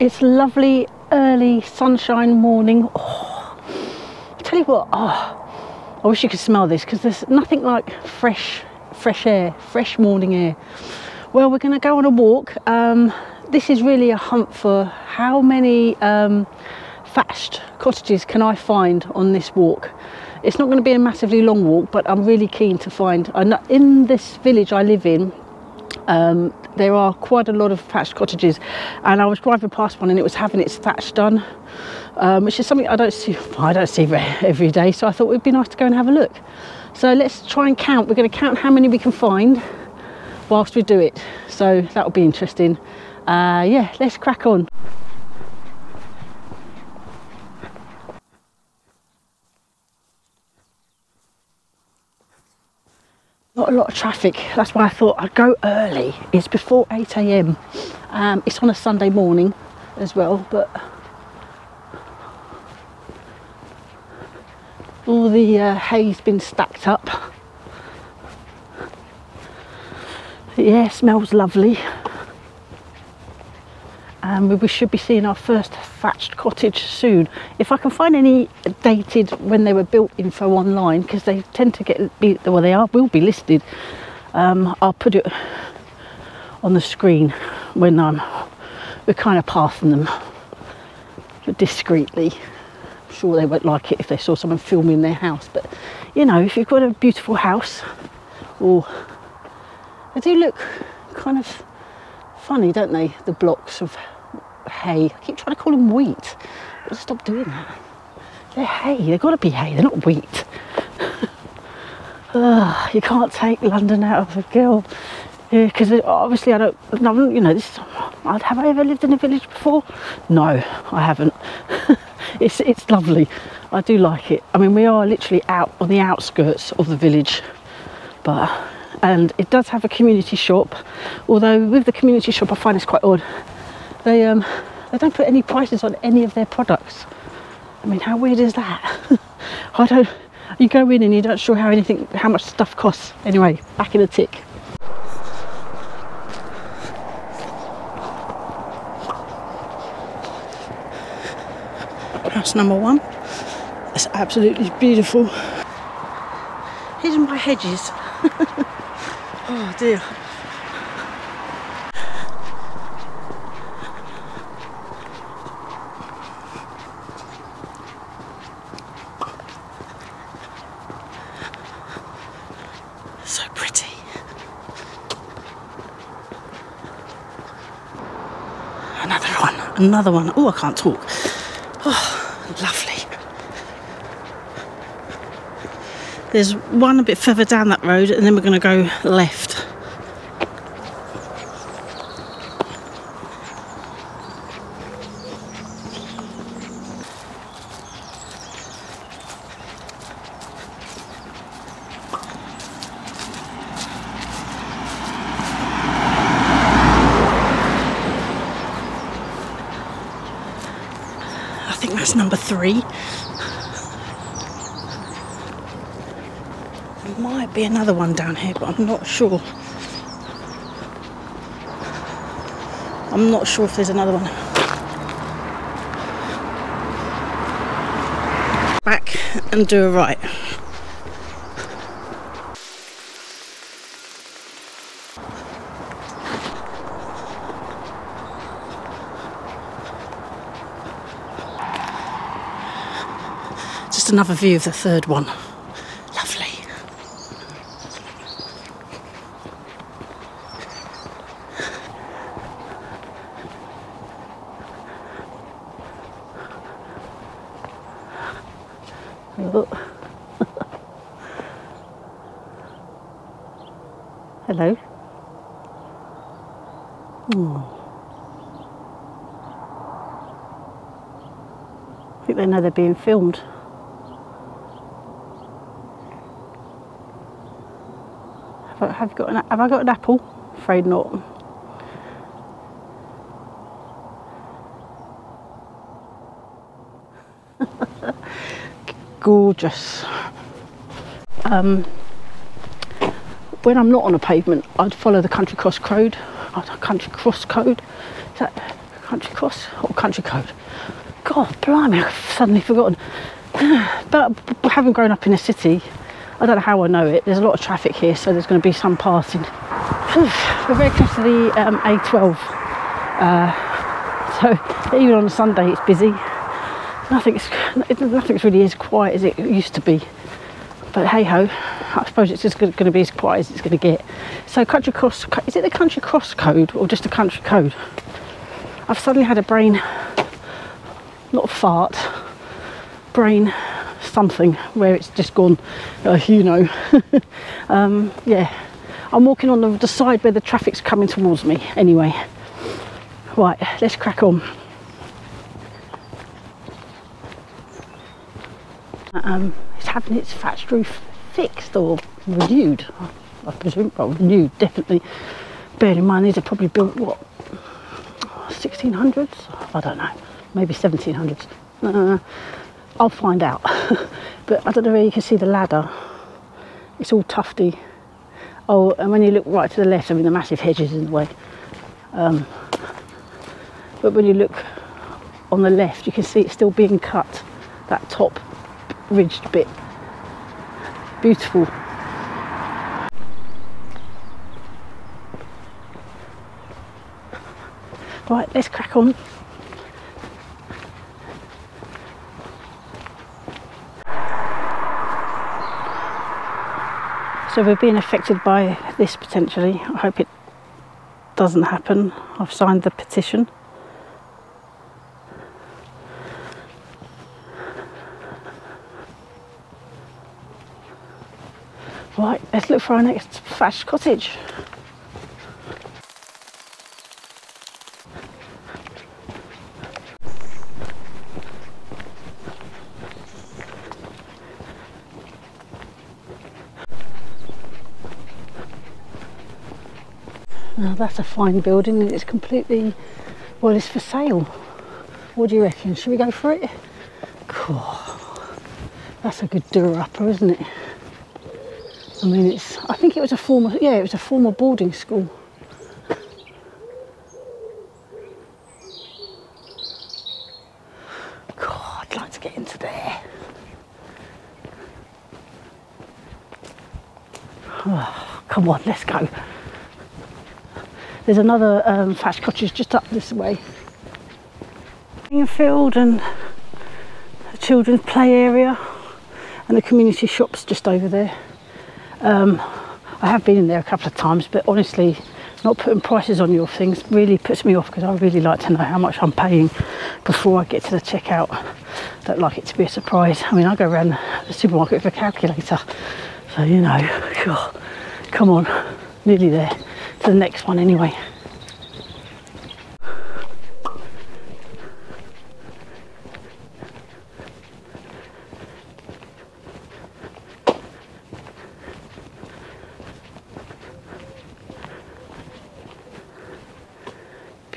It's lovely early sunshine morning. Oh, I tell you what, oh, I wish you could smell this because there's nothing like fresh, fresh air, fresh morning air. Well, we're going to go on a walk. Um, this is really a hunt for how many um, thatched cottages can I find on this walk. It's not going to be a massively long walk, but I'm really keen to find. In this village I live in, um, there are quite a lot of thatched cottages and I was driving past one and it was having its thatch done um, which is something I don't see I don't see every day so I thought it would be nice to go and have a look. So let's try and count. We're going to count how many we can find whilst we do it. So that'll be interesting. Uh, yeah let's crack on a lot of traffic. That's why I thought I'd go early. It's before 8 a.m um, it's on a Sunday morning as well but all the uh, hay's been stacked up. Yeah smells lovely and we should be seeing our first thatched cottage soon. If I can find any dated when they were built info online, because they tend to get, be, well they are, will be listed, um, I'll put it on the screen when I'm, we're kind of passing them but discreetly. I'm sure they won't like it if they saw someone filming their house, but you know, if you've got a beautiful house, or they do look kind of funny, don't they? The blocks of hay. I keep trying to call them wheat. To stop doing that. They're hay. They've got to be hay. They're not wheat. You can't take London out of a girl. Because yeah, obviously I don't, you know, this. Have I ever lived in a village before? No, I haven't. it's it's lovely. I do like it. I mean, we are literally out on the outskirts of the village, but and it does have a community shop. Although with the community shop, I find it's quite odd they um they don't put any prices on any of their products. I mean, how weird is that? I don't. You go in and you don't sure how anything, how much stuff costs. Anyway, back in a tick. House number one. It's absolutely beautiful. Hidden by hedges. oh dear. Another one. Oh, I can't talk. Oh, lovely. There's one a bit further down that road and then we're going to go left. That's number three. There might be another one down here, but I'm not sure. I'm not sure if there's another one. Back and do a right. Just another view of the third one. Lovely. Oh. Hello. Oh. I think they know they're being filmed. Have got an, have I got an apple? Afraid not. Gorgeous. Um, when I'm not on a pavement, I'd follow the country cross code. Oh, country cross code. Is that Country Cross or Country Code. God, blimey, I've suddenly forgotten. But having grown up in a city, I don't know how I know it. There's a lot of traffic here, so there's going to be some passing. We're very close to the um, A12, uh, so even on a Sunday it's busy. Nothing's nothing's really as quiet as it used to be. But hey ho, I suppose it's just going to be as quiet as it's going to get. So country cross, is it the country cross code or just a country code? I've suddenly had a brain, not fart, brain something where it's just gone, uh, you know. um, yeah, I'm walking on the, the side where the traffic's coming towards me anyway. Right, let's crack on. Um, it's having its thatched roof fixed or renewed. I presume, well, renewed definitely. Bearing in mind these are probably built what 1600s? I don't know, maybe 1700s. Uh, I'll find out. but I don't know where you can see the ladder. It's all tufty. Oh, and when you look right to the left, I mean the massive hedges in the way. Um, but when you look on the left, you can see it's still being cut. That top ridged bit. Beautiful. Right, let's crack on. So we're being affected by this potentially. I hope it doesn't happen. I've signed the petition. Right, let's look for our next thatched cottage. Now that's a fine building and it's completely, well it's for sale. What do you reckon? Should we go for it? Cool. That's a good doer-upper, isn't it? I mean, it's. I think it was a former. Yeah, it was a former boarding school. God, I'd like to get into there. Oh, come on, let's go. There's another um, cottage just up this way. Field and the children's play area and the community shops just over there. Um, I have been in there a couple of times, but honestly, not putting prices on your things really puts me off because I really like to know how much I'm paying before I get to the checkout. Don't like it to be a surprise. I mean, I go around the supermarket with a calculator, so you know, sure. come on, nearly there to the next one anyway.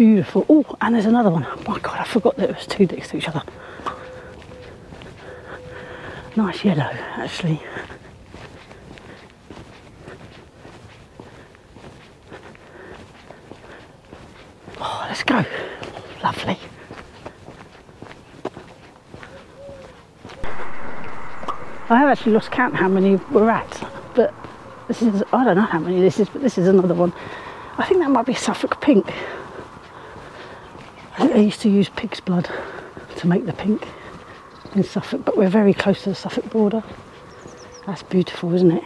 beautiful. Oh, and there's another one. Oh my God, I forgot that it was two next to each other. Nice yellow, actually. Oh, let's go. Lovely. I have actually lost count how many we're at, but this is, I don't know how many this is, but this is another one. I think that might be Suffolk Pink. I used to use pig's blood to make the pink in Suffolk, but we're very close to the Suffolk border. That's beautiful, isn't it?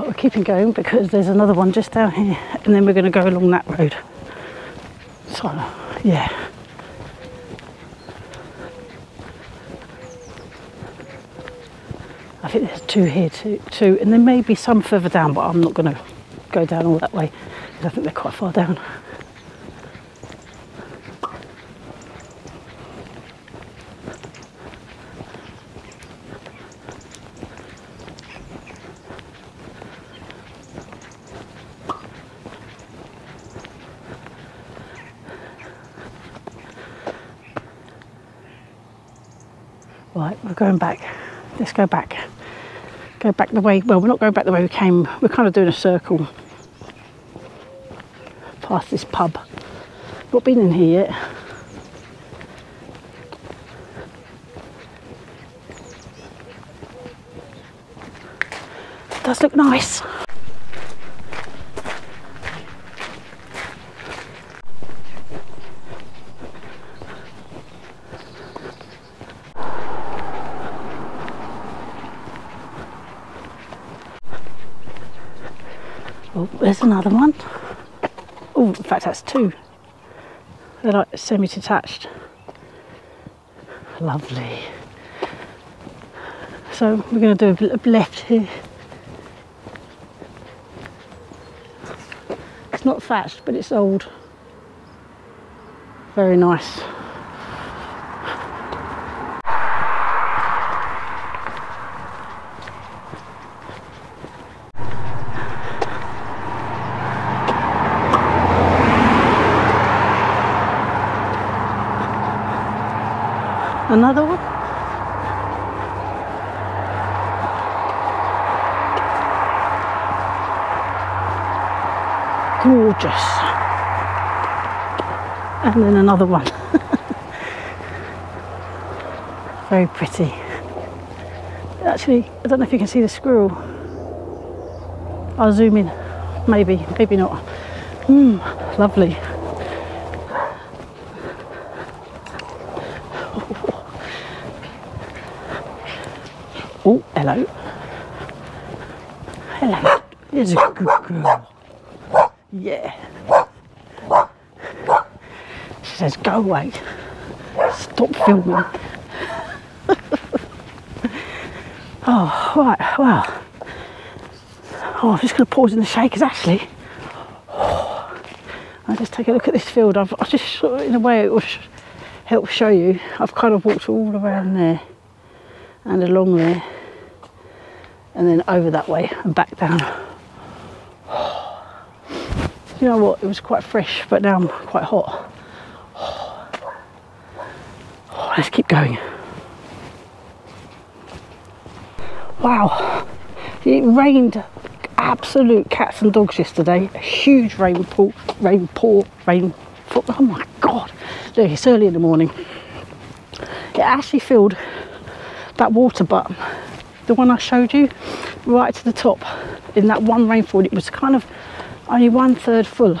Well, we're keeping going because there's another one just down here, and then we're going to go along that road. So, yeah. I think there's two here too, too, and there may be some further down, but I'm not going to go down all that way because I think they're quite far down. Right, we're going back. Let's go back. Go back the way, well, we're not going back the way we came. We're kind of doing a circle past this pub. Not been in here yet. Does look nice. Oh, there's another one. Oh, in fact, that's two. They're like semi-detached. Lovely. So we're going to do a bit of left here. It's not thatched, but it's old. Very nice. Another one? Gorgeous. And then another one. Very pretty. Actually, I don't know if you can see the squirrel. I'll zoom in. Maybe, maybe not. Hmm, lovely. Oh, hello. Hello. There's a good girl. Yeah. She says, go away. Stop filming. oh, right, well. Oh, I'm just going to pause in the shakers actually. I'll just take a look at this field. I've, I've just, in a way, it will sh- help show you. I've kind of walked all around there and along there and then over that way and back down. You know what? It was quite fresh, but now I'm quite hot. Let's keep going. Wow, it rained absolute cats and dogs yesterday. A huge rainfall, rainpour, rain. Oh my god! Look, it's early in the morning. It actually filled that water butt, the one I showed you, right to the top. In that one rainfall, it was kind of only one third full.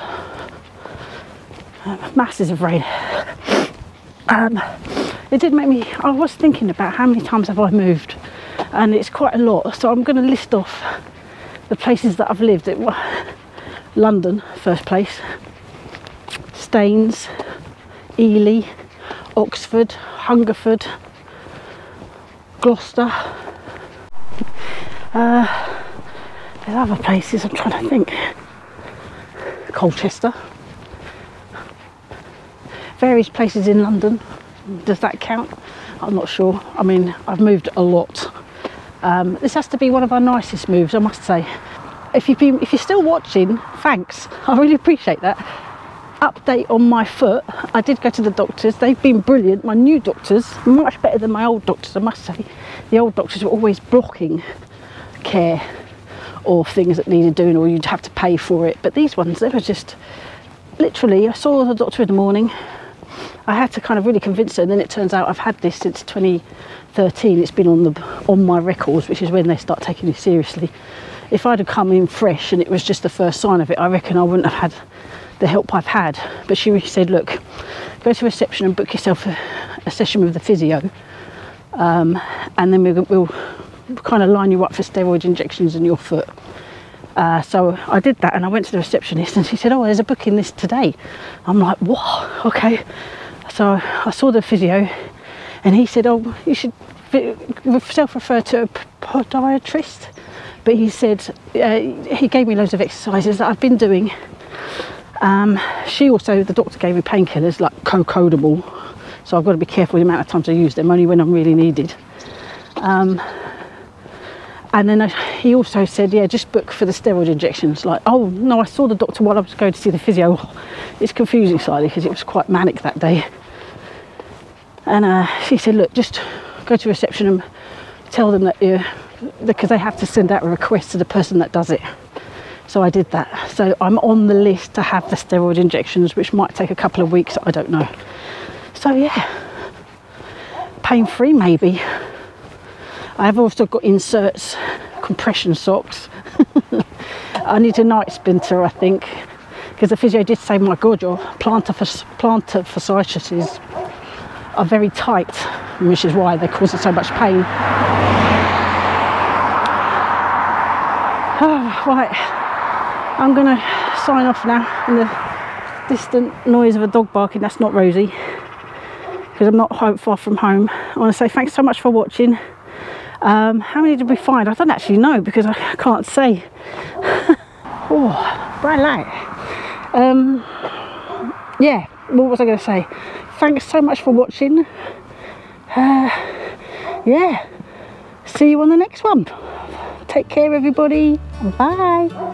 Uh, masses of rain. Um, it did make me. I was thinking about how many times have I moved, and it's quite a lot. So I'm going to list off the places that I've lived. It, London, first place. Staines, Ely, Oxford, Hungerford, Gloucester. Uh, there's other places I'm trying to think. Colchester. Various places in London. Does that count? I'm not sure. I mean, I've moved a lot. Um, this has to be one of our nicest moves, I must say. If you've been, if you're still watching, thanks. I really appreciate that. Update on my foot. I did go to the doctors. They've been brilliant. My new doctors, much better than my old doctors, I must say. The old doctors were always blocking care or things that needed doing, or you'd have to pay for it. But these ones, they were just literally. I saw the doctor in the morning. I had to kind of really convince her, and then it turns out I've had this since 2013. It's been on the on my records, which is when they start taking you seriously. If I'd have come in fresh and it was just the first sign of it, I reckon I wouldn't have had the help I've had. But she said, look, go to reception and book yourself a, a session with the physio, um, and then we'll, we'll kind of line you up for steroid injections in your foot. Uh, so I did that and I went to the receptionist and she said, Oh, there's a booking list today. I'm like, What? Okay. So I saw the physio and he said, Oh, you should self refer to a podiatrist. But he said, uh, he gave me loads of exercises that I've been doing. Um, she also, the doctor gave me painkillers like co-codamol. So I've got to be careful the amount of times I use them, only when I'm really needed. Um, and then I, he also said, yeah, just book for the steroid injections. Like, oh no, I saw the doctor while I was going to see the physio. It's confusing slightly because it was quite manic that day. And uh, she said, look, just go to reception and tell them that you because they have to send out a request to the person that does it. So I did that. So I'm on the list to have the steroid injections, which might take a couple of weeks. I don't know. So yeah, pain free maybe. I've also got inserts, compression socks. I need a night splinter, I think, because the physio did say, my God, your plantar, plantar fasciitis are very tight, which is why they cause so much pain. Oh, right, I'm gonna sign off now in the distant noise of a dog barking. That's not Rosie, because I'm not home, far from home. I want to say thanks so much for watching. Um, how many did we find? I don't actually know because I can't say. oh, bright light. Um, yeah, what was I going to say? Thanks so much for watching. Uh, yeah, see you on the next one. Take care, everybody. Bye.